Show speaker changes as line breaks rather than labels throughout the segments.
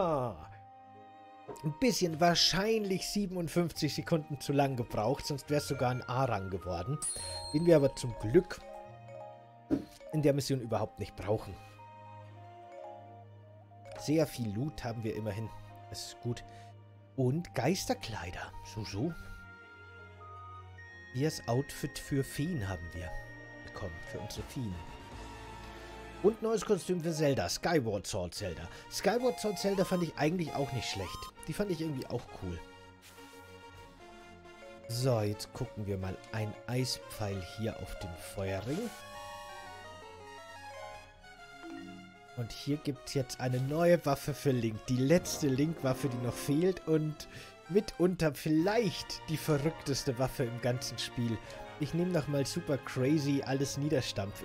Ah. Ein bisschen, wahrscheinlich 57 Sekunden zu lang gebraucht, sonst wäre es sogar ein A-Rang geworden. Den wir aber zum Glück in der Mission überhaupt nicht brauchen. Sehr viel Loot haben wir immerhin. Das ist gut. Und Geisterkleider. So, so. Das Outfit für Feen haben wir bekommen. Für unsere Feen. Und neues Kostüm für Zelda. Skyward Sword Zelda. Skyward Sword Zelda fand ich eigentlich auch nicht schlecht. Die fand ich irgendwie auch cool. So, jetzt gucken wir mal. Ein Eispfeil hier auf dem Feuerring. Und hier gibt es jetzt eine neue Waffe für Link. Die letzte Link-Waffe, die noch fehlt und mitunter vielleicht die verrückteste Waffe im ganzen Spiel. Ich nehme nochmal super crazy alles Niederstampf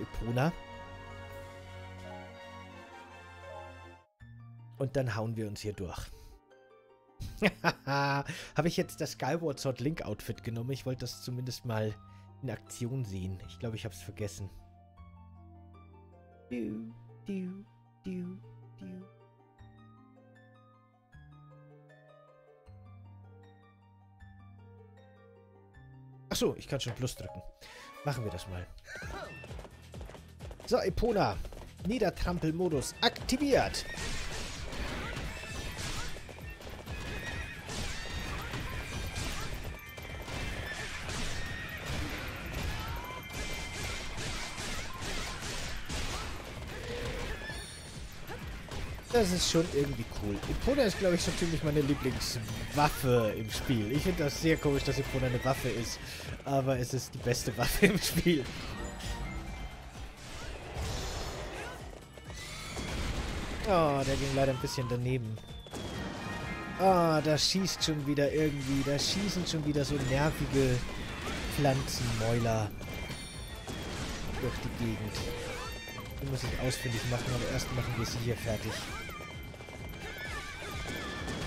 Und dann hauen wir uns hier durch. Habe ich jetzt das Skyward Sword Link Outfit genommen? Ich wollte das zumindest mal in Aktion sehen. Ich glaube, ich habe es vergessen. Du, du. Du, du. Achso, ich kann schon Plus drücken. Machen wir das mal. So, Epona. Niedertrampelmodus aktiviert. Das ist schon irgendwie cool. Epona ist, glaube ich, so ziemlich meine Lieblingswaffe im Spiel. Ich finde das sehr komisch, dass Epona eine Waffe ist. Aber es ist die beste Waffe im Spiel. Oh, der ging leider ein bisschen daneben. Ah, oh, da schießt schon wieder irgendwie, da schießen schon wieder so nervige Pflanzenmäuler durch die Gegend. Die muss ich ausfindig machen, aber erst machen wir sie hier fertig.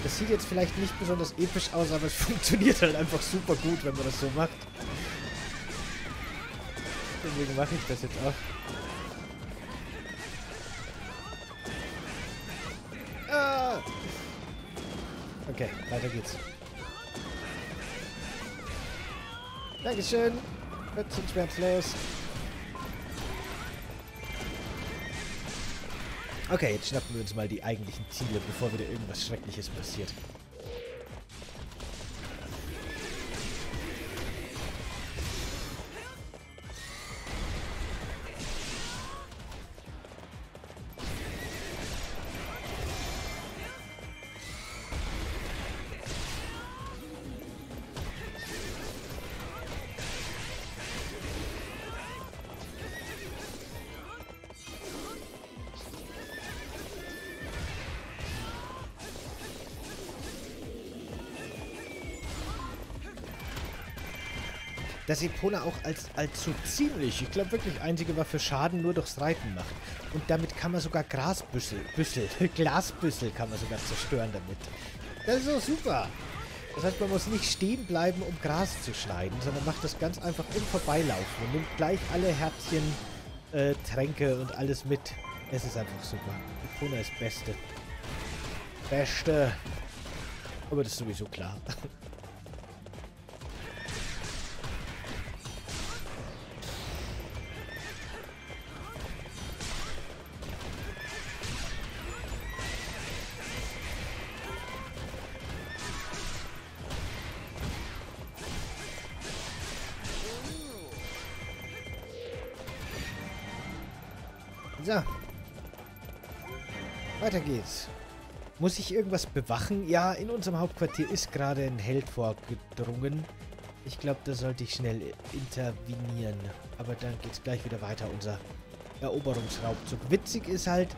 Das sieht jetzt vielleicht nicht besonders episch aus, aber es funktioniert halt einfach super gut, wenn man das so macht. Deswegen mache ich das jetzt auch. Ah! Okay, weiter geht's. Dankeschön. Wird zum schmerzlos. Okay, jetzt schnappen wir uns mal die eigentlichen Ziele, bevor wieder irgendwas Schreckliches passiert. Dass Epona auch als, als ziemlich, ich glaube wirklich, einzige Waffe Schaden nur durchs Reiten macht. Und damit kann man sogar Grasbüssel, Büssel, Glasbüssel kann man sogar zerstören damit. Das ist so super. Das heißt, man muss nicht stehen bleiben, um Gras zu schneiden, sondern macht das ganz einfach im Vorbeilaufen und nimmt gleich alle Herzchen, äh, Tränke und alles mit. Es ist einfach super. Epona ist Beste. Beste. Aber das ist sowieso klar. Weiter geht's. Muss ich irgendwas bewachen? Ja, in unserem Hauptquartier ist gerade ein Held vorgedrungen. Ich glaube, da sollte ich schnell intervenieren. Aber dann geht's gleich wieder weiter, unser Eroberungsraubzug. Witzig ist halt,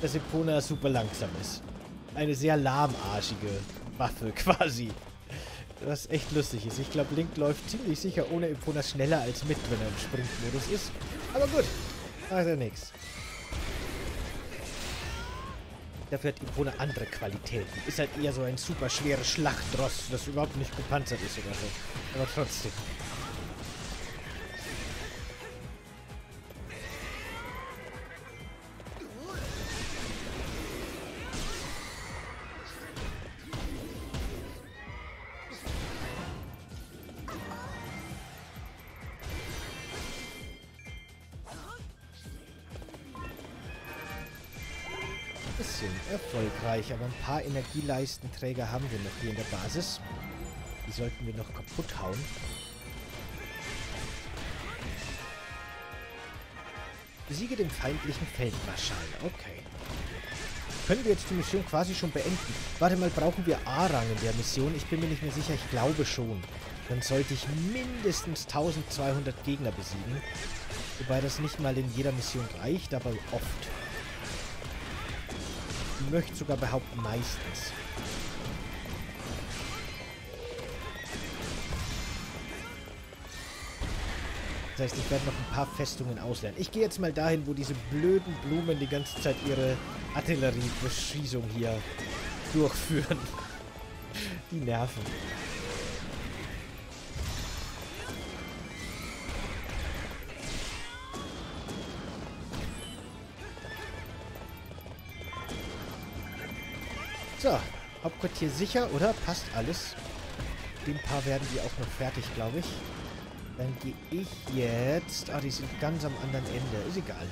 dass Epona super langsam ist. Eine sehr lahmarschige Waffe quasi. Was echt lustig ist. Ich glaube, Link läuft ziemlich sicher ohne Epona schneller als mit, wenn er im Sprintmodus ist. Aber gut, macht ja nichts. Dafür hat Ipone andere Qualitäten. Ist halt eher so ein super schweres Schlachtross, das überhaupt nicht gepanzert ist oder so. Aber trotzdem. Erfolgreich, aber ein paar Energieleistenträger haben wir noch hier in der Basis. Die sollten wir noch kaputt hauen. Besiege den feindlichen Feldmarschall. Okay. Können wir jetzt die Mission quasi schon beenden? Warte mal, brauchen wir A-Rang in der Mission? Ich bin mir nicht mehr sicher, ich glaube schon. Dann sollte ich mindestens 1200 Gegner besiegen. Wobei das nicht mal in jeder Mission reicht, aber oft. Möchte sogar behaupten, meistens. Das heißt, ich werde noch ein paar Festungen auslernen. Ich gehe jetzt mal dahin, wo diese blöden Blumen die ganze Zeit ihre Artilleriebeschießung hier durchführen. Die nerven. So, Hauptquartier sicher, oder? Passt alles. Den paar werden die auch noch fertig, glaube ich. Dann gehe ich jetzt... Ah, die sind ganz am anderen Ende. Ist egal.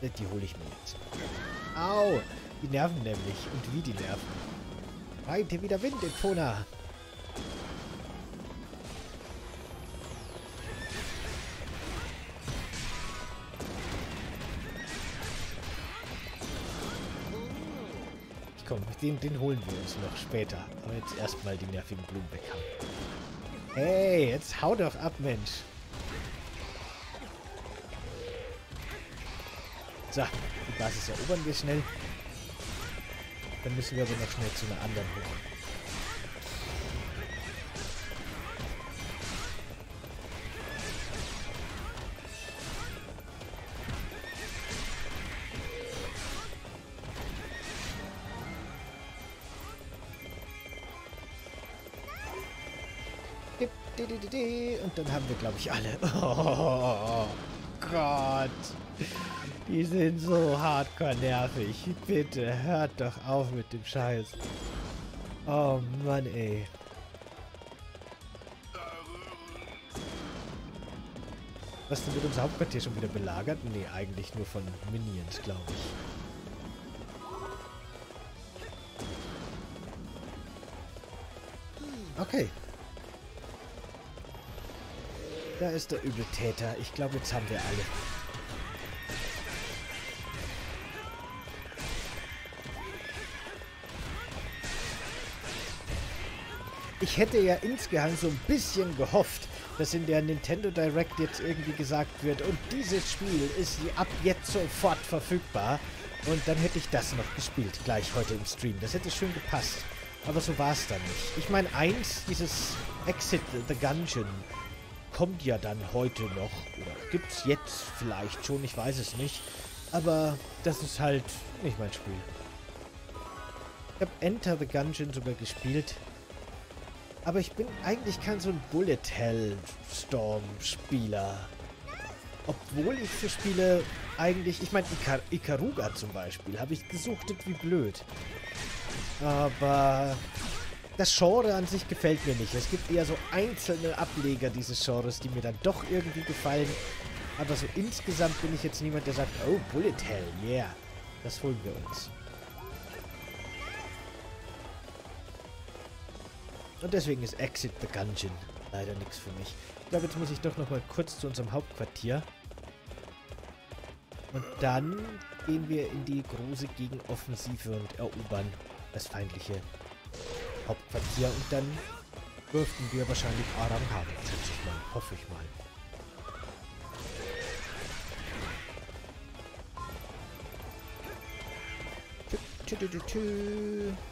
Äh, die hole ich mir jetzt. Au! Die nerven nämlich. Und wie die nerven. Reite wieder Wind, Infona! Komm, den, den holen wir uns noch später. Aber jetzt erstmal die nervigen Blumen weghauen. Hey, jetzt hau doch ab, Mensch. So, die Basis erobern wir schnell. Dann müssen wir aber noch schnell zu einer anderen hoch. Und dann haben wir, glaube ich, alle. Oh Gott. Die sind so hardcore nervig. Bitte, hört doch auf mit dem Scheiß. Oh Mann, ey. Was denn mit unser Hauptquartier schon wieder belagert? Nee, eigentlich nur von Minions, glaube ich. Okay, da ist der Übeltäter. Ich glaube, jetzt haben wir alle. Ich hätte ja insgeheim so ein bisschen gehofft, dass in der Nintendo Direct jetzt irgendwie gesagt wird, und dieses Spiel ist ab jetzt sofort verfügbar. Und dann hätte ich das noch gespielt, gleich heute im Stream. Das hätte schön gepasst. Aber so war es dann nicht. Ich meine, eins, dieses Exit the Gungeon, kommt ja dann heute noch. Oder gibt es jetzt vielleicht schon, ich weiß es nicht. Aber das ist halt nicht mein Spiel. Ich habe Enter the Gungeon sogar gespielt. Aber ich bin eigentlich kein so ein Bullet Hell Storm Spieler. Obwohl ich für Spiele eigentlich, ich meine Ikar Ikaruga zum Beispiel, habe ich gesuchtet wie blöd. Aber das Genre an sich gefällt mir nicht. Es gibt eher so einzelne Ableger dieses Genres, die mir dann doch irgendwie gefallen. Aber so insgesamt bin ich jetzt niemand, der sagt, oh, Bullet Hell, yeah. Das holen wir uns. Und deswegen ist Exit the Gungeon leider nichts für mich. Ich glaube, jetzt muss ich doch noch mal kurz zu unserem Hauptquartier. Und dann gehen wir in die große Gegenoffensive und erobern das feindliche Hauptquartier und dann dürften wir wahrscheinlich Aram haben, schätze ich mal. Hoffe ich mal. Tü, tü, tü, tü.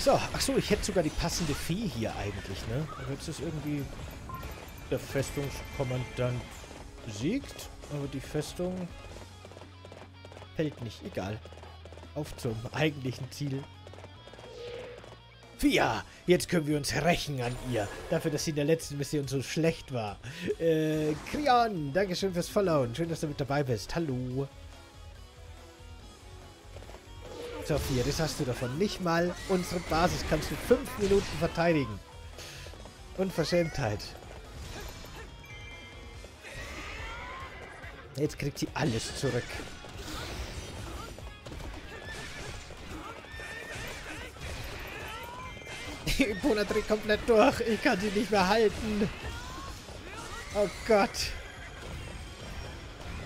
So, achso, ich hätte sogar die passende Fee hier eigentlich, ne? Aber jetzt ist irgendwie der Festungskommandant besiegt, aber die Festung fällt nicht. Egal. Auf zum eigentlichen Ziel. Fia, jetzt können wir uns rächen an ihr. Dafür, dass sie in der letzten Mission so schlecht war. Äh, Krion, Dankeschön fürs Followen. Schön, dass du mit dabei bist. Hallo. Christoph hier, das hast du davon. Nicht mal unsere Basis kannst du fünf Minuten verteidigen. Unverschämtheit. Jetzt kriegt sie alles zurück. Epona dreht komplett durch. Ich kann sie nicht mehr halten. Oh Gott.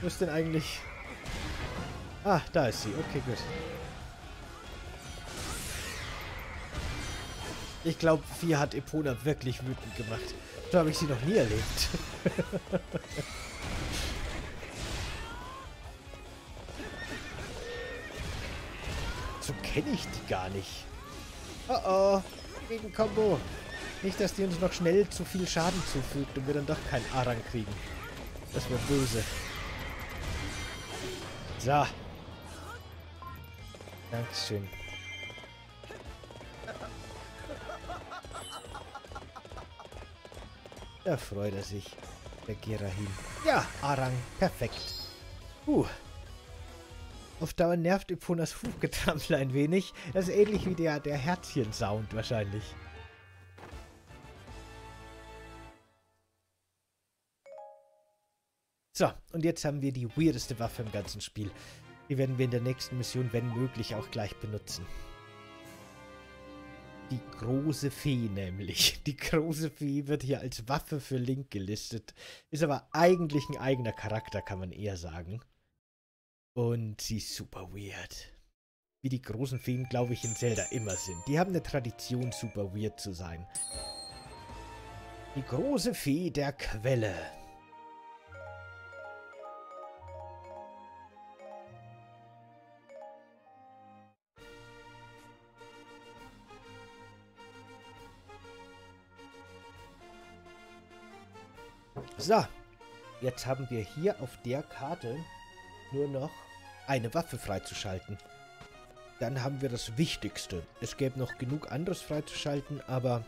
Wo ist denn eigentlich... Ah, da ist sie. Okay, gut. Ich glaube, Vieh hat Epona wirklich wütend gemacht. So habe ich sie noch nie erlebt. so kenne ich die gar nicht. Oh oh, gegen Combo. Nicht, dass die uns noch schnell zu viel Schaden zufügt und wir dann doch keinen Aran kriegen. Das wäre böse. So. Dankeschön. Da freut er sich, der Gerahim. Ja, Arang, perfekt. Puh. Auf Dauer nervt Eponas Hufgetrampel ein wenig. Das ist ähnlich wie der, der Herzchen-Sound wahrscheinlich. So, und jetzt haben wir die weirdeste Waffe im ganzen Spiel. Die werden wir in der nächsten Mission, wenn möglich, auch gleich benutzen. Die große Fee nämlich. Die große Fee wird hier als Waffe für Link gelistet. Ist aber eigentlich ein eigener Charakter, kann man eher sagen. Und sie ist super weird. Wie die großen Feen, glaube ich, in Zelda immer sind. Die haben eine Tradition, super weird zu sein. Die große Fee der Quelle. So, jetzt haben wir hier auf der Karte nur noch eine Waffe freizuschalten. Dann haben wir das Wichtigste. Es gäbe noch genug anderes freizuschalten, aber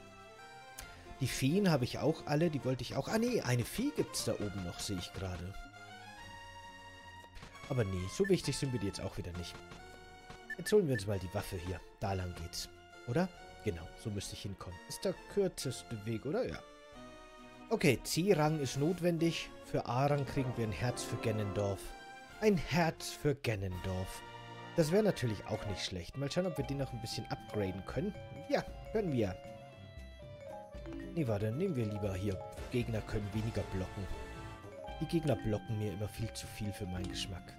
die Feen habe ich auch alle. Die wollte ich auch... Ah nee, eine Fee gibt es da oben noch, sehe ich gerade. Aber nee, so wichtig sind wir die jetzt auch wieder nicht. Jetzt holen wir uns mal die Waffe hier. Da lang geht's. Oder? Genau, so müsste ich hinkommen. Ist der kürzeste Weg, oder? Ja. Okay, C-Rang ist notwendig. Für A-Rang kriegen wir ein Herz für Gennendorf. Ein Herz für Gennendorf. Das wäre natürlich auch nicht schlecht. Mal schauen, ob wir den noch ein bisschen upgraden können. Ja, können wir. Nee, warte, nehmen wir lieber hier. Gegner können weniger blocken. Die Gegner blocken mir immer viel zu viel für meinen Geschmack.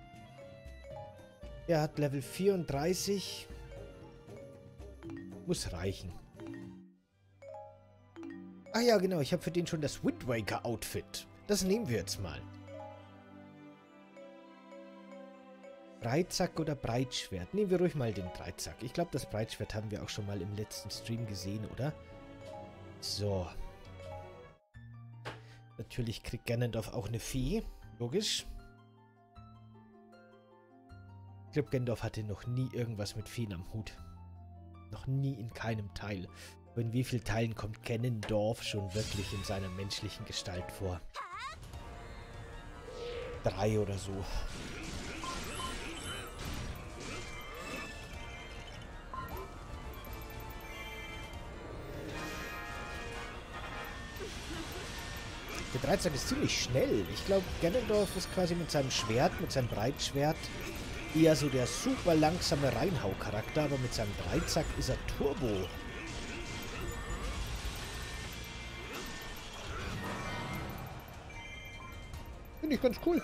Er hat Level 34. Muss reichen. Ah ja, genau. Ich habe für den schon das Wind Waker Outfit. Das nehmen wir jetzt mal. Breitzack oder Breitschwert? Nehmen wir ruhig mal den Breitzack. Ich glaube, das Breitschwert haben wir auch schon mal im letzten Stream gesehen, oder? So. Natürlich kriegt Ganondorf auch eine Fee. Logisch. Ich glaube, Ganondorf hatte noch nie irgendwas mit Feen am Hut. Noch nie in keinem Teil. In wie vielen Teilen kommt Ganondorf schon wirklich in seiner menschlichen Gestalt vor? Drei oder so. Der Dreizack ist ziemlich schnell. Ich glaube, Ganondorf ist quasi mit seinem Schwert, mit seinem Breitschwert, eher so der super langsame Reinhau-Charakter, aber mit seinem Dreizack ist er Turbo. Finde ich ganz cool.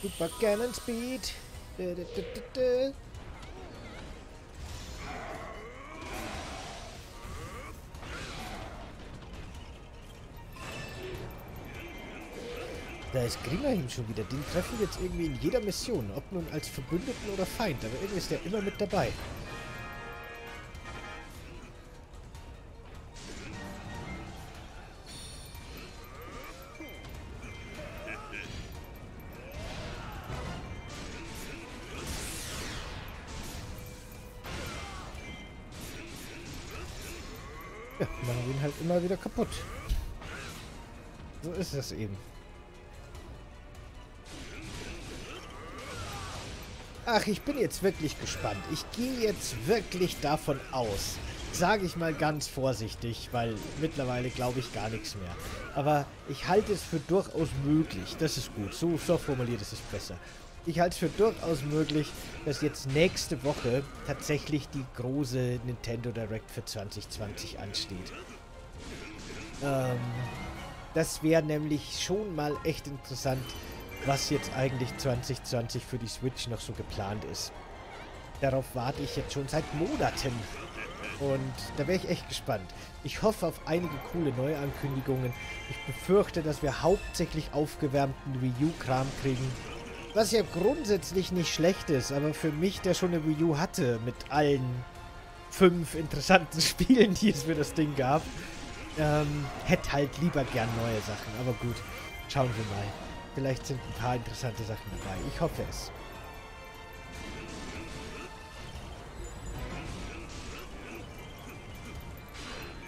Super Cannon Speed. Da, da, da, Da ist Grimmerhin schon wieder. Den treffen wir jetzt irgendwie in jeder Mission. Ob nun als Verbündeten oder Feind. Aber irgendwie ist der immer mit dabei. Wieder kaputt. So ist es eben. Ach, ich bin jetzt wirklich gespannt. Ich gehe jetzt wirklich davon aus, sage ich mal ganz vorsichtig, weil mittlerweile glaube ich gar nichts mehr. Aber ich halte es für durchaus möglich, das ist gut, so, so formuliert es ist besser. Ich halte es für durchaus möglich, dass jetzt nächste Woche tatsächlich die große Nintendo Direct für 2020 ansteht. Ähm, das wäre nämlich schon mal echt interessant, was jetzt eigentlich 2020 für die Switch noch so geplant ist. Darauf warte ich jetzt schon seit Monaten. Und da wäre ich echt gespannt. Ich hoffe auf einige coole Neuankündigungen. Ich befürchte, dass wir hauptsächlich aufgewärmten Wii U-Kram kriegen. Was ja grundsätzlich nicht schlecht ist, aber für mich, der schon eine Wii U hatte, mit allen fünf interessanten Spielen, die es für das Ding gab, ähm, hätte halt lieber gern neue Sachen. Aber gut, schauen wir mal. Vielleicht sind ein paar interessante Sachen dabei. Ich hoffe es.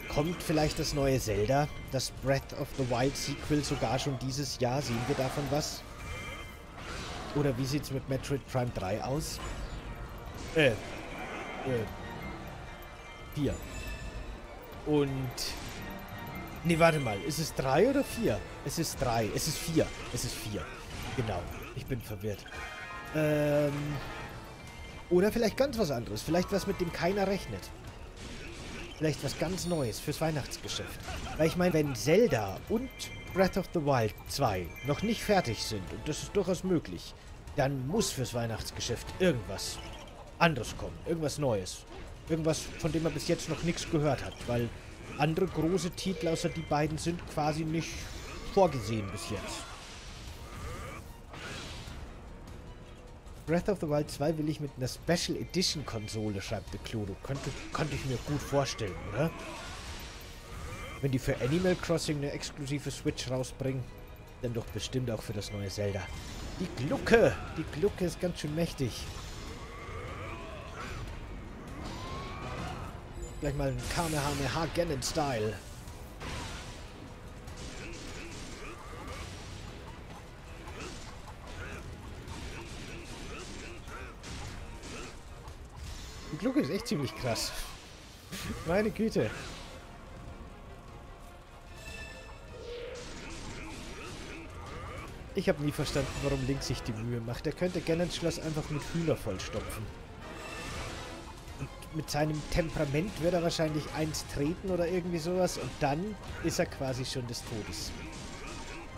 Kommt vielleicht das neue Zelda? Das Breath of the Wild Sequel sogar schon dieses Jahr? Sehen wir davon was? Oder wie sieht's mit Metroid Prime 3 aus? Äh. Äh. 4. Und Nee, warte mal. Ist es drei oder vier? Es ist drei. Es ist vier. Es ist vier. Genau. Ich bin verwirrt. Ähm. Oder vielleicht ganz was anderes. Vielleicht was, mit dem keiner rechnet. Vielleicht was ganz Neues fürs Weihnachtsgeschäft. Weil ich meine, wenn Zelda und Breath of the Wild 2 noch nicht fertig sind, und das ist durchaus möglich, dann muss fürs Weihnachtsgeschäft irgendwas anderes kommen. Irgendwas Neues. Irgendwas, von dem man bis jetzt noch nichts gehört hat. Weil andere große Titel außer die beiden sind quasi nicht vorgesehen bis jetzt. Breath of the Wild 2 will ich mit einer Special Edition Konsole, schreibt der Clodo. Könnte, könnte ich mir gut vorstellen, oder? Wenn die für Animal Crossing eine exklusive Switch rausbringen, dann doch bestimmt auch für das neue Zelda. Die Glucke! Die Glucke ist ganz schön mächtig. Gleich mal ein Kamehameha Gannon Style. Die Glucke ist echt ziemlich krass. Meine Güte. Ich habe nie verstanden, warum Link sich die Mühe macht. Er könnte Gannons Schloss einfach mit Hühner vollstopfen mit seinem Temperament wird er wahrscheinlich eins treten oder irgendwie sowas und dann ist er quasi schon des Todes.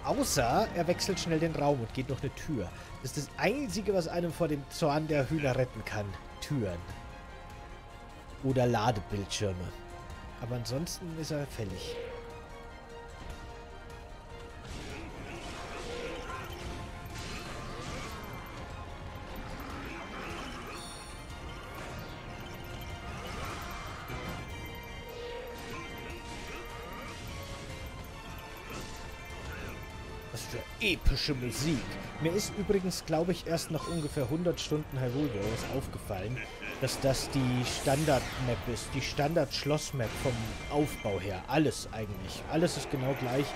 Außer er wechselt schnell den Raum und geht durch eine Tür. Das ist das Einzige, was einem vor dem Zorn der Hühner retten kann. Türen. Oder Ladebildschirme. Aber ansonsten ist er fällig. Epische Musik. Mir ist übrigens, glaube ich, erst nach ungefähr 100 Stunden Hyrule Warriors aufgefallen, dass das die Standard-Map ist, die Standard-Schloss-Map vom Aufbau her. Alles eigentlich. Alles ist genau gleich,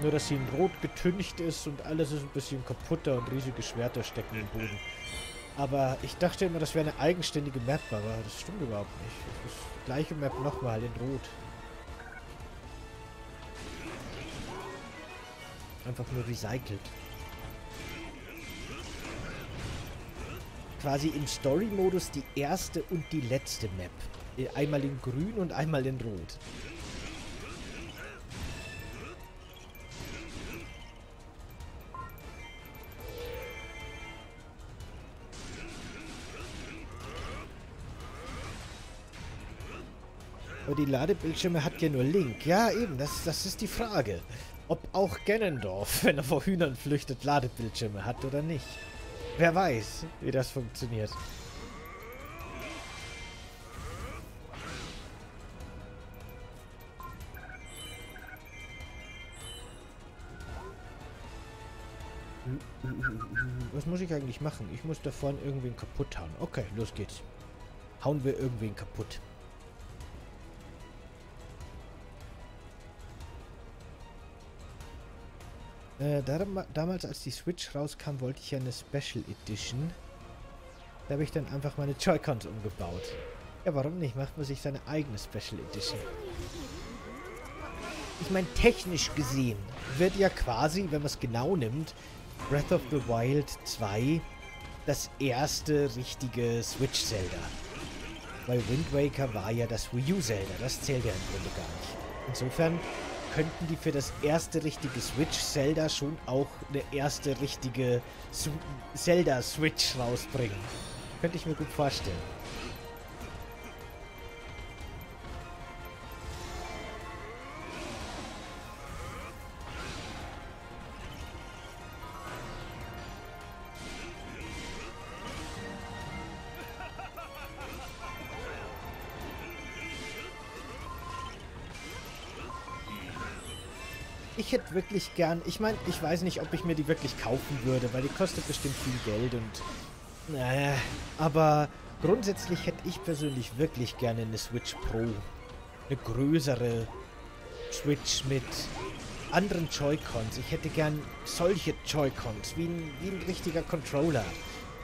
nur dass sie in Rot getüncht ist und alles ist ein bisschen kaputter und riesige Schwerter stecken im Boden. Aber ich dachte immer, das wäre eine eigenständige Map, aber das stimmt überhaupt nicht. Das gleiche Map nochmal in Rot. Einfach nur recycelt. Quasi im Story-Modus die erste und die letzte Map. Einmal in grün und einmal in rot. Aber die Ladebildschirme hat ja nur Link. Ja, eben, das, das ist die Frage ob auch Ganondorf, wenn er vor Hühnern flüchtet, Ladebildschirme hat oder nicht. Wer weiß, wie das funktioniert. Was muss ich eigentlich machen? Ich muss da vorne irgendwen kaputt hauen. Okay, los geht's. Hauen wir irgendwen kaputt. Äh, damals, als die Switch rauskam, wollte ich ja eine Special Edition. Da habe ich dann einfach meine Joy-Cons umgebaut. Ja, warum nicht? Macht man sich seine eigene Special Edition. Ich meine, technisch gesehen wird ja quasi, wenn man es genau nimmt, Breath of the Wild 2 das erste richtige Switch-Zelda. Weil Wind Waker war ja das Wii U-Zelda. Das zählt ja im Grunde gar nicht. Insofern könnten die für das erste richtige Switch-Zelda schon auch eine erste richtige Zelda-Switch rausbringen. Könnte ich mir gut vorstellen. Ich hätte wirklich gern... Ich meine, ich weiß nicht, ob ich mir die wirklich kaufen würde, weil die kostet bestimmt viel Geld und... Naja, aber grundsätzlich hätte ich persönlich wirklich gerne eine Switch Pro. Eine größere Switch mit anderen Joy-Cons. Ich hätte gern solche Joy-Cons, wie ein, wie ein richtiger Controller.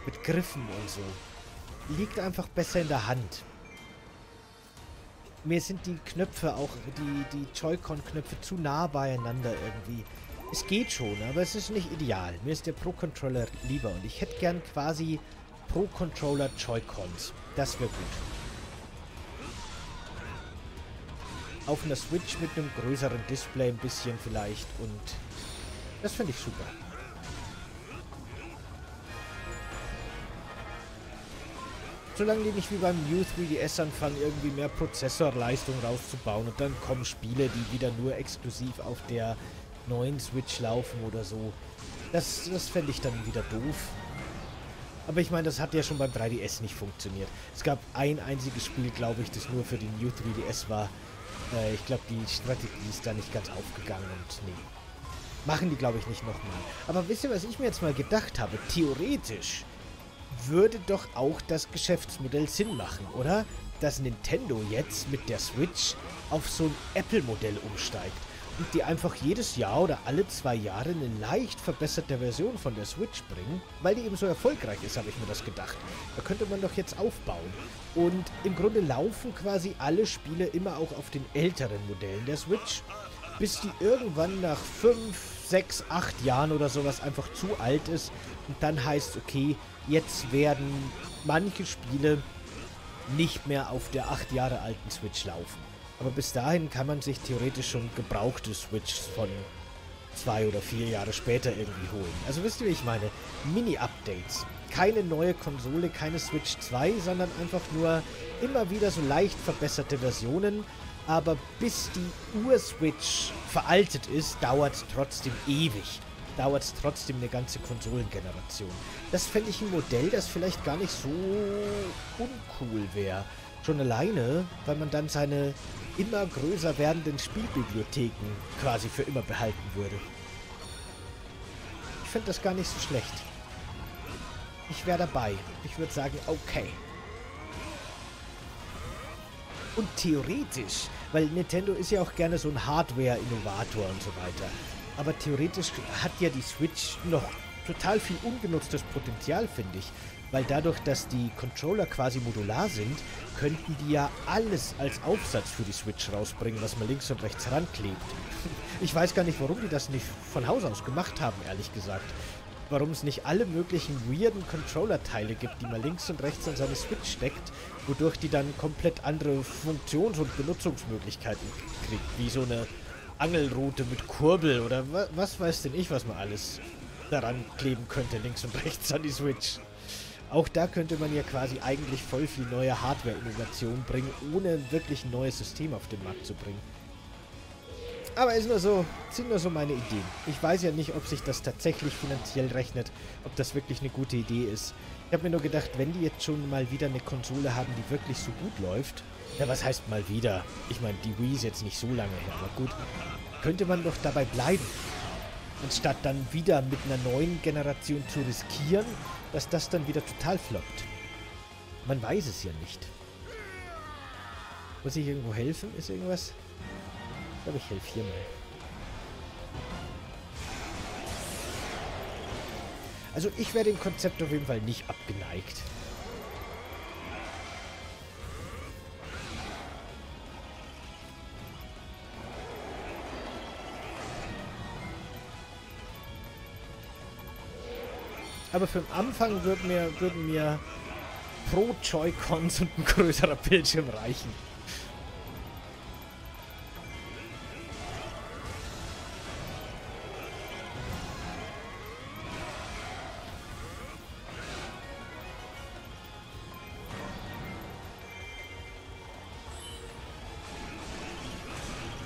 Mit Griffen und so. Liegt einfach besser in der Hand mir sind die Knöpfe auch, die, die Joy-Con-Knöpfe zu nah beieinander irgendwie. Es geht schon, aber es ist nicht ideal. Mir ist der Pro-Controller lieber und ich hätte gern quasi Pro-Controller Joy-Cons. Das wäre gut. Auf einer Switch mit einem größeren Display ein bisschen vielleicht und das finde ich super. Solange die nicht wie beim New 3DS anfangen, irgendwie mehr Prozessorleistung rauszubauen und dann kommen Spiele, die wieder nur exklusiv auf der neuen Switch laufen oder so. Das, das fände ich dann wieder doof. Aber ich meine, das hat ja schon beim 3DS nicht funktioniert. Es gab ein einziges Spiel, glaube ich, das nur für den New 3DS war. Äh, ich glaube, die Strategie ist da nicht ganz aufgegangen und nee. Machen die, glaube ich, nicht nochmal. Aber wisst ihr, was ich mir jetzt mal gedacht habe? Theoretisch würde doch auch das Geschäftsmodell Sinn machen, oder? Dass Nintendo jetzt mit der Switch auf so ein Apple-Modell umsteigt und die einfach jedes Jahr oder alle zwei Jahre eine leicht verbesserte Version von der Switch bringen, weil die eben so erfolgreich ist, habe ich mir das gedacht. Da könnte man doch jetzt aufbauen. Und im Grunde laufen quasi alle Spiele immer auch auf den älteren Modellen der Switch, bis die irgendwann nach fünf, sechs, acht Jahren oder sowas einfach zu alt ist und dann heißt okay, jetzt werden manche Spiele nicht mehr auf der acht Jahre alten Switch laufen. Aber bis dahin kann man sich theoretisch schon gebrauchte Switches von zwei oder vier Jahre später irgendwie holen. Also wisst ihr, wie ich meine? Mini-Updates. Keine neue Konsole, keine Switch 2, sondern einfach nur immer wieder so leicht verbesserte Versionen. Aber bis die Ur-Switch veraltet ist, dauert es trotzdem ewig dauert es trotzdem eine ganze Konsolengeneration. Das fände ich ein Modell, das vielleicht gar nicht so uncool wäre. Schon alleine, weil man dann seine immer größer werdenden Spielbibliotheken quasi für immer behalten würde. Ich finde das gar nicht so schlecht. Ich wäre dabei. Ich würde sagen, okay. Und theoretisch, weil Nintendo ist ja auch gerne so ein Hardware-Innovator und so weiter. Aber theoretisch hat ja die Switch noch total viel ungenutztes Potenzial, finde ich. Weil dadurch, dass die Controller quasi modular sind, könnten die ja alles als Aufsatz für die Switch rausbringen, was man links und rechts ranklebt. Ich weiß gar nicht, warum die das nicht von Haus aus gemacht haben, ehrlich gesagt. Warum es nicht alle möglichen weirden Controller-Teile gibt, die man links und rechts an seine Switch steckt, wodurch die dann komplett andere Funktions- und Benutzungsmöglichkeiten kriegt, wie so eine Angelrute mit Kurbel oder was, was weiß denn ich, was man alles daran kleben könnte, links und rechts an die Switch. Auch da könnte man ja quasi eigentlich voll viel neue Hardware-Innovation bringen, ohne wirklich ein neues System auf den Markt zu bringen. Aber ist nur so, sind nur so meine Ideen. Ich weiß ja nicht, ob sich das tatsächlich finanziell rechnet, ob das wirklich eine gute Idee ist. Ich habe mir nur gedacht, wenn die jetzt schon mal wieder eine Konsole haben, die wirklich so gut läuft, ja, was heißt mal wieder? Ich meine, die Wii ist jetzt nicht so lange her, aber gut. Könnte man doch dabei bleiben. Anstatt dann wieder mit einer neuen Generation zu riskieren, dass das dann wieder total floppt. Man weiß es ja nicht. Muss ich irgendwo helfen? Ist irgendwas? Ich glaube, ich helfe hier mal. Also ich wäre dem Konzept auf jeden Fall nicht abgeneigt. Aber für den Anfang würden mir, würden mir pro Joy-Cons und ein größerer Bildschirm reichen.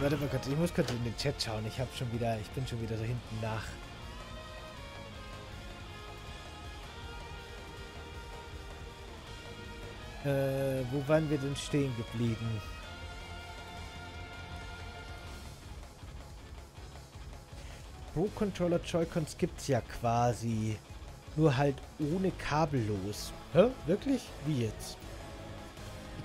Warte mal kurz, ich muss kurz in den Chat schauen. Ich habe schon wieder, ich bin schon wieder so hinten nach. Äh, wo waren wir denn stehen geblieben? Pro Controller Joy-Cons gibt's ja quasi. Nur halt ohne kabellos. Hä? Wirklich? Wie jetzt?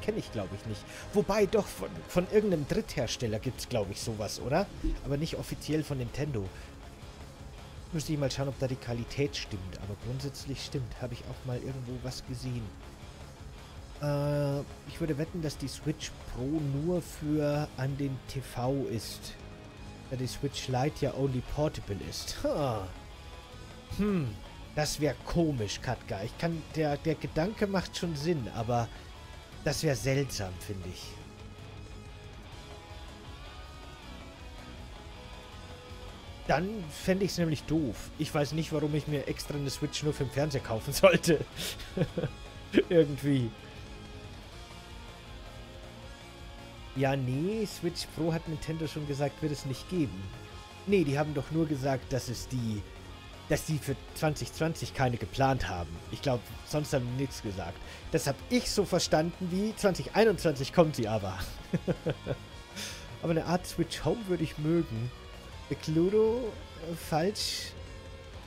Kenne ich, glaube ich, nicht. Wobei, doch, von, von irgendeinem Dritthersteller gibt es, glaube ich, sowas, oder? Aber nicht offiziell von Nintendo. Müsste ich mal schauen, ob da die Qualität stimmt. Aber grundsätzlich stimmt. Habe ich auch mal irgendwo was gesehen. Äh, ich würde wetten, dass die Switch Pro nur für an den TV ist. Da die Switch Lite ja only portable ist. Ha. Hm, das wäre komisch, Katka. Ich kann, der, der Gedanke macht schon Sinn, aber das wäre seltsam, finde ich. Dann fände ich es nämlich doof. Ich weiß nicht, warum ich mir extra eine Switch nur für den Fernseher kaufen sollte. Irgendwie. Ja, nee, Switch Pro hat Nintendo schon gesagt, wird es nicht geben. Nee, die haben doch nur gesagt, dass es die, dass die für 2020 keine geplant haben. Ich glaube, sonst haben die nichts gesagt. Das habe ich so verstanden wie 2021 kommt sie aber. aber eine Art Switch Home würde ich mögen. Cludo, äh, falsch.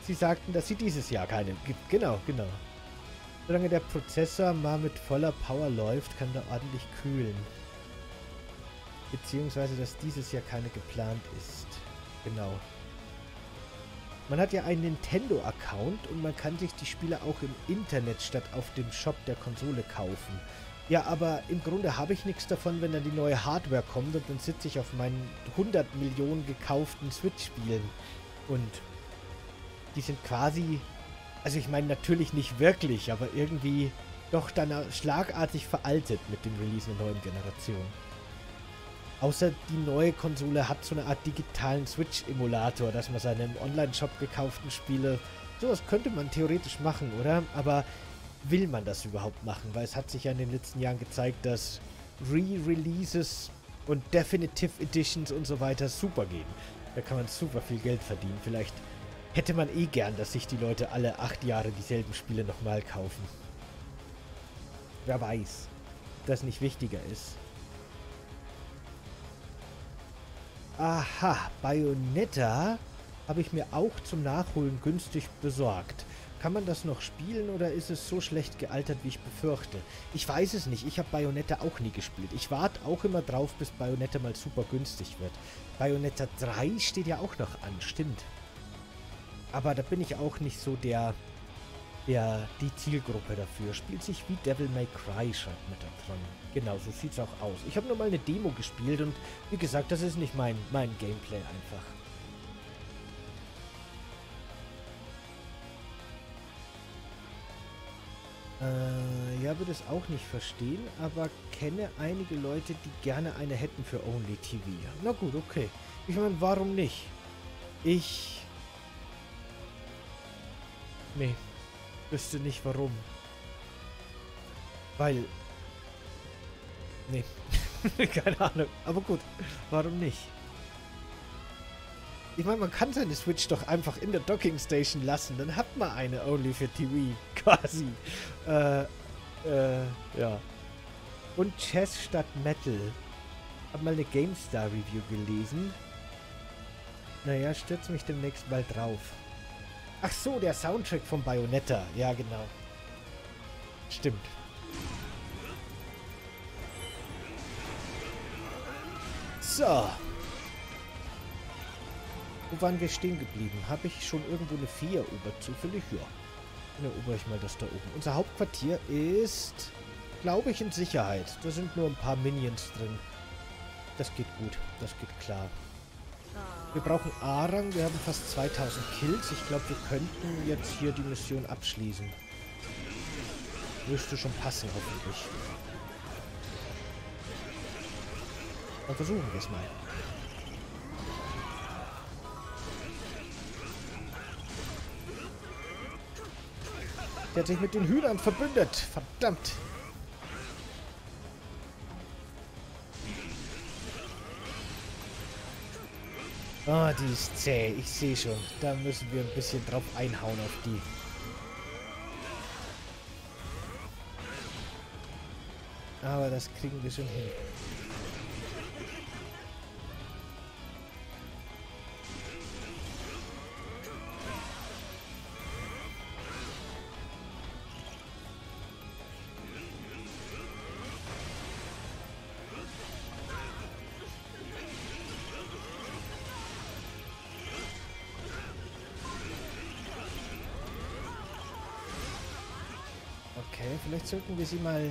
Sie sagten, dass sie dieses Jahr keine gibt. Genau, genau. Solange der Prozessor mal mit voller Power läuft, kann er ordentlich kühlen. Beziehungsweise, dass dieses Jahr keine geplant ist. Genau. Man hat ja einen Nintendo-Account und man kann sich die Spiele auch im Internet statt auf dem Shop der Konsole kaufen. Ja, aber im Grunde habe ich nichts davon, wenn dann die neue Hardware kommt und dann sitze ich auf meinen 100 Millionen gekauften Switch-Spielen. Und die sind quasi, also ich meine natürlich nicht wirklich, aber irgendwie doch dann schlagartig veraltet mit dem Release der neuen Generation. Außer die neue Konsole hat so eine Art digitalen Switch-Emulator, dass man seine im Online-Shop gekauften Spiele. Sowas könnte man theoretisch machen, oder? Aber will man das überhaupt machen? Weil es hat sich ja in den letzten Jahren gezeigt, dass Re-Releases und Definitive Editions und so weiter super gehen. Da kann man super viel Geld verdienen. Vielleicht hätte man eh gern, dass sich die Leute alle acht Jahre dieselben Spiele nochmal kaufen. Wer weiß, ob das nicht wichtiger ist. Aha, Bayonetta habe ich mir auch zum Nachholen günstig besorgt. Kann man das noch spielen oder ist es so schlecht gealtert, wie ich befürchte? Ich weiß es nicht. Ich habe Bayonetta auch nie gespielt. Ich warte auch immer drauf, bis Bayonetta mal super günstig wird. Bayonetta 3 steht ja auch noch an, stimmt. Aber da bin ich auch nicht so der der, die Zielgruppe dafür. Spielt sich wie Devil May Cry, schreibt Metatron. Genau, so sieht's auch aus. Ich habe nur mal eine Demo gespielt und wie gesagt, das ist nicht mein, mein Gameplay einfach. Äh, ja, würde es auch nicht verstehen, aber kenne einige Leute, die gerne eine hätten für Only TV. Na gut, okay. Ich meine, warum nicht? Ich... Nee, wüsste nicht warum. Weil. Nee. Keine Ahnung. Aber gut. Warum nicht? Ich meine, man kann seine Switch doch einfach in der Docking Station lassen. Dann hat man eine Only für TV. Quasi. Äh, äh, ja. Und Chess statt Metal. Hab mal eine GameStar Review gelesen. Naja, stürz mich demnächst mal drauf. Ach so, der Soundtrack von Bayonetta. Ja, genau. Stimmt. So. Wo waren wir stehen geblieben? Habe ich schon irgendwo eine 4 erobert? Zufällig? Ja. Dann erober ich mal das da oben. Unser Hauptquartier ist, glaube ich, in Sicherheit. Da sind nur ein paar Minions drin. Das geht gut. Das geht klar. Wir brauchen A-Rang. Wir haben fast 2000 Kills. Ich glaube, wir könnten jetzt hier die Mission abschließen. Müsste schon passen, hoffentlich. Dann versuchen wir es mal. Der hat sich mit den Hühnern verbündet. Verdammt. Oh, die ist zäh. Ich sehe schon. Da müssen wir ein bisschen drauf einhauen auf die. Aber das kriegen wir schon hin. Sollten wir sie mal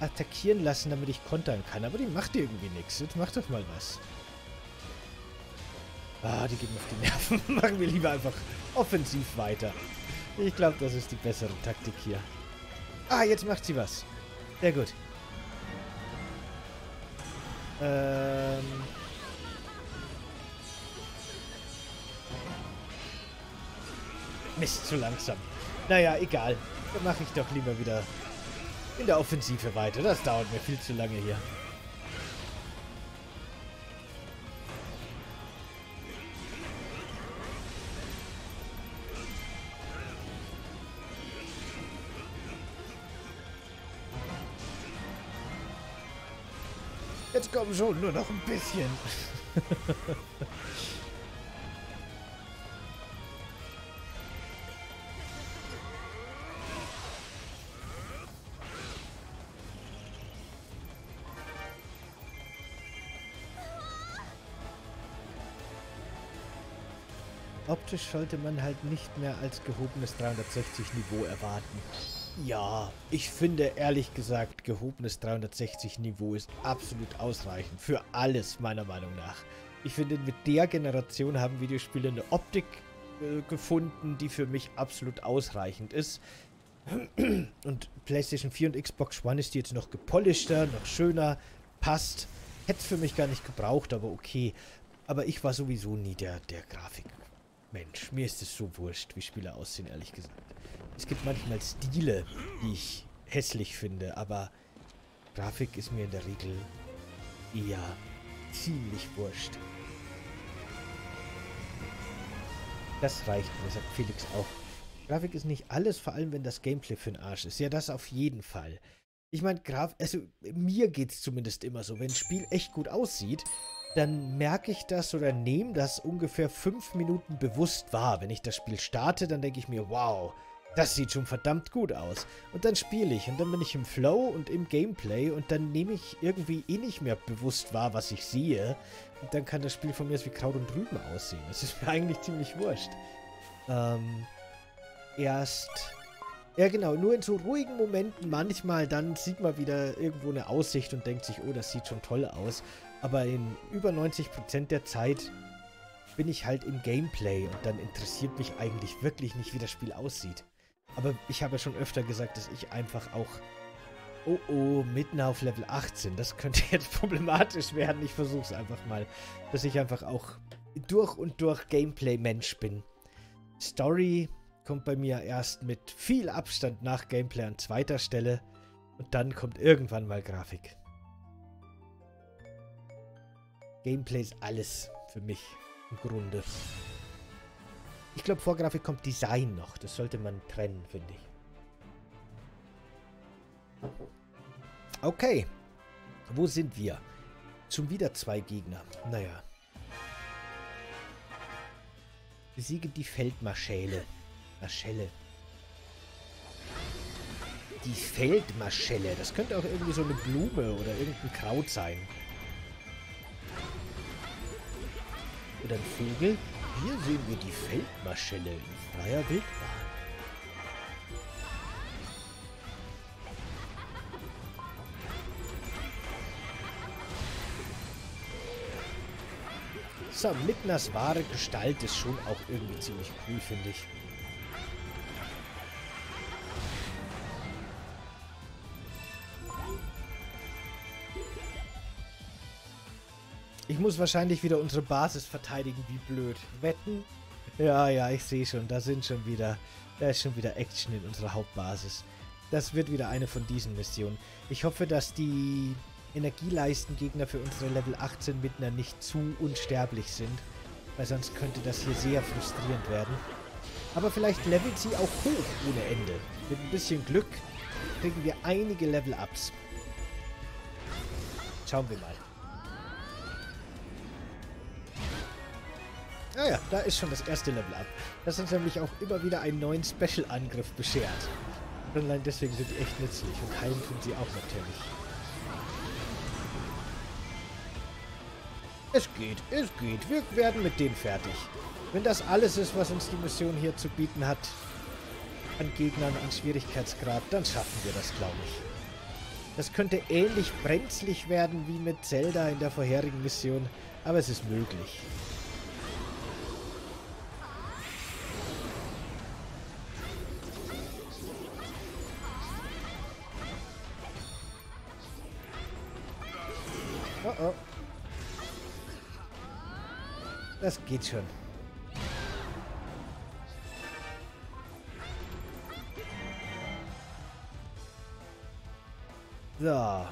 attackieren lassen, damit ich kontern kann. Aber die macht irgendwie nichts. Jetzt macht doch mal was. Ah, die geht mir auf die Nerven. Machen wir lieber einfach offensiv weiter. Ich glaube, das ist die bessere Taktik hier. Ah, jetzt macht sie was. Sehr gut. Ähm... Mist, zu langsam. Naja, egal. Dann mache ich doch lieber wieder in der Offensive weiter. Das dauert mir viel zu lange hier. Jetzt komm schon, nur noch ein bisschen. Optisch sollte man halt nicht mehr als gehobenes 360-Niveau erwarten. Ja, ich finde ehrlich gesagt, gehobenes 360-Niveau ist absolut ausreichend. Für alles, meiner Meinung nach. Ich finde, mit der Generation haben Videospiele eine Optik äh, gefunden, die für mich absolut ausreichend ist. Und PlayStation 4 und Xbox One ist die jetzt noch gepolischter, noch schöner, passt. Hätte es für mich gar nicht gebraucht, aber okay. Aber ich war sowieso nie der, der Grafik Mensch, mir ist es so wurscht, wie Spiele aussehen, ehrlich gesagt. Es gibt manchmal Stile, die ich hässlich finde, aber Grafik ist mir in der Regel eher ziemlich wurscht. Das reicht mir, sagt Felix auch. Grafik ist nicht alles, vor allem wenn das Gameplay für den Arsch ist. Ja, das auf jeden Fall. Ich meine, Graf also mir geht es zumindest immer so, wenn ein Spiel echt gut aussieht, dann merke ich das oder nehme das ungefähr fünf Minuten bewusst wahr. Wenn ich das Spiel starte, dann denke ich mir, wow, das sieht schon verdammt gut aus. Und dann spiele ich und dann bin ich im Flow und im Gameplay und dann nehme ich irgendwie eh nicht mehr bewusst wahr, was ich sehe. Und dann kann das Spiel von mir wie Kraut und Rüben aussehen. Das ist mir eigentlich ziemlich wurscht. Ähm, erst... Ja genau, nur in so ruhigen Momenten manchmal, dann sieht man wieder irgendwo eine Aussicht und denkt sich, oh, das sieht schon toll aus. Aber in über 90% der Zeit bin ich halt im Gameplay und dann interessiert mich eigentlich wirklich nicht, wie das Spiel aussieht. Aber ich habe schon öfter gesagt, dass ich einfach auch... Oh oh, mitten auf Level 18. Das könnte jetzt problematisch werden. Ich versuche es einfach mal. Dass ich einfach auch durch und durch Gameplay-Mensch bin. Story kommt bei mir erst mit viel Abstand nach Gameplay an zweiter Stelle. Und dann kommt irgendwann mal Grafik. Gameplay ist alles für mich im Grunde. Ich glaube, vor Grafik kommt Design noch. Das sollte man trennen, finde ich. Okay. Wo sind wir? Schon wieder zwei Gegner. Naja. Besiege die Feldmarschäle. Marschelle. Die Feldmarschelle. Das könnte auch irgendwie so eine Blume oder irgendein Kraut sein. Oder ein Vogel? Hier sehen wir die Feldmarschelle in freier Wildbahn. So, Midners wahre Gestalt ist schon auch irgendwie ziemlich cool, finde ich. Ich muss wahrscheinlich wieder unsere Basis verteidigen, wie blöd. Wetten? Ja, ja, ich sehe schon, da sind schon wieder, da ist schon wieder Action in unserer Hauptbasis. Das wird wieder eine von diesen Missionen. Ich hoffe, dass die Energieleistengegner für unsere Level 18 Midner nicht zu unsterblich sind, weil sonst könnte das hier sehr frustrierend werden. Aber vielleicht levelt sie auch hoch ohne Ende. Mit ein bisschen Glück kriegen wir einige Level-Ups. Schauen wir mal. Ah ja, da ist schon das erste Level-Up. Das uns nämlich auch immer wieder einen neuen Special-Angriff beschert. Und allein deswegen sind die echt nützlich und heilen tun sie auch natürlich. Es geht, es geht. Wir werden mit denen fertig. Wenn das alles ist, was uns die Mission hier zu bieten hat, an Gegnern, an Schwierigkeitsgrad, dann schaffen wir das, glaube ich. Das könnte ähnlich brenzlig werden wie mit Zelda in der vorherigen Mission, aber es ist möglich. Oh oh. Das geht schon. So.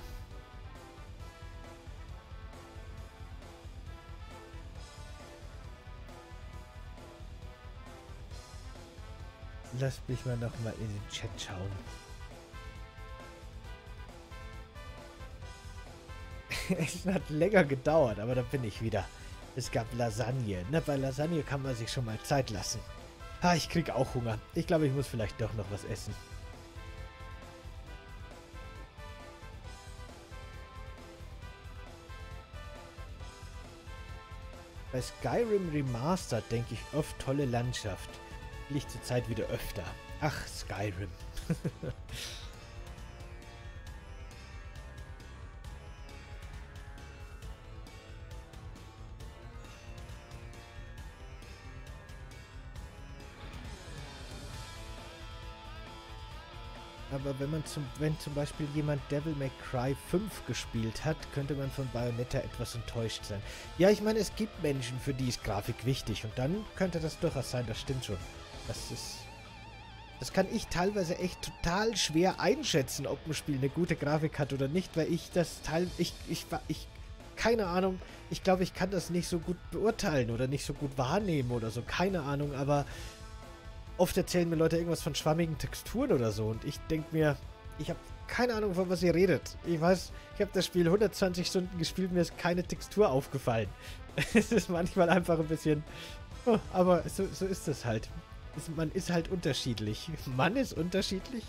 Lass mich mal noch mal in den Chat schauen. es hat länger gedauert, aber da bin ich wieder. Es gab Lasagne. Na, bei Lasagne kann man sich schon mal Zeit lassen. Ah, ich krieg auch Hunger. Ich glaube, ich muss vielleicht doch noch was essen. Bei Skyrim Remastered denke ich oft tolle Landschaft. Will ich zurzeit wieder öfter. Ach, Skyrim. aber wenn man zum, wenn zum Beispiel jemand Devil May Cry 5 gespielt hat, könnte man von Bayonetta etwas enttäuscht sein. Ja, ich meine, es gibt Menschen, für die ist Grafik wichtig und dann könnte das durchaus sein, das stimmt schon. Das ist... Das kann ich teilweise echt total schwer einschätzen, ob ein Spiel eine gute Grafik hat oder nicht, weil ich das Teil... Ich, ich, ich, keine Ahnung, ich glaube, ich kann das nicht so gut beurteilen oder nicht so gut wahrnehmen oder so, keine Ahnung, aber oft erzählen mir Leute irgendwas von schwammigen Texturen oder so und ich denke mir, ich habe keine Ahnung, von was ihr redet. Ich weiß, ich habe das Spiel 120 Stunden gespielt, mir ist keine Textur aufgefallen. es ist manchmal einfach ein bisschen... Oh, aber so, so ist es halt. Man ist halt unterschiedlich. Man ist unterschiedlich?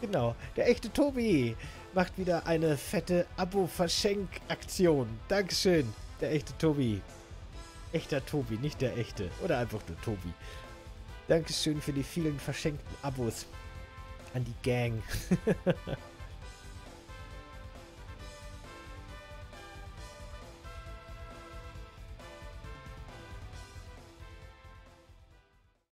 Genau. Der echte Tobi macht wieder eine fette Abo-Verschenk-Aktion. Dankeschön, der echte Tobi. Echter Tobi, nicht der echte. Oder einfach nur Tobi. Dankeschön für die vielen verschenkten Abos an die Gang.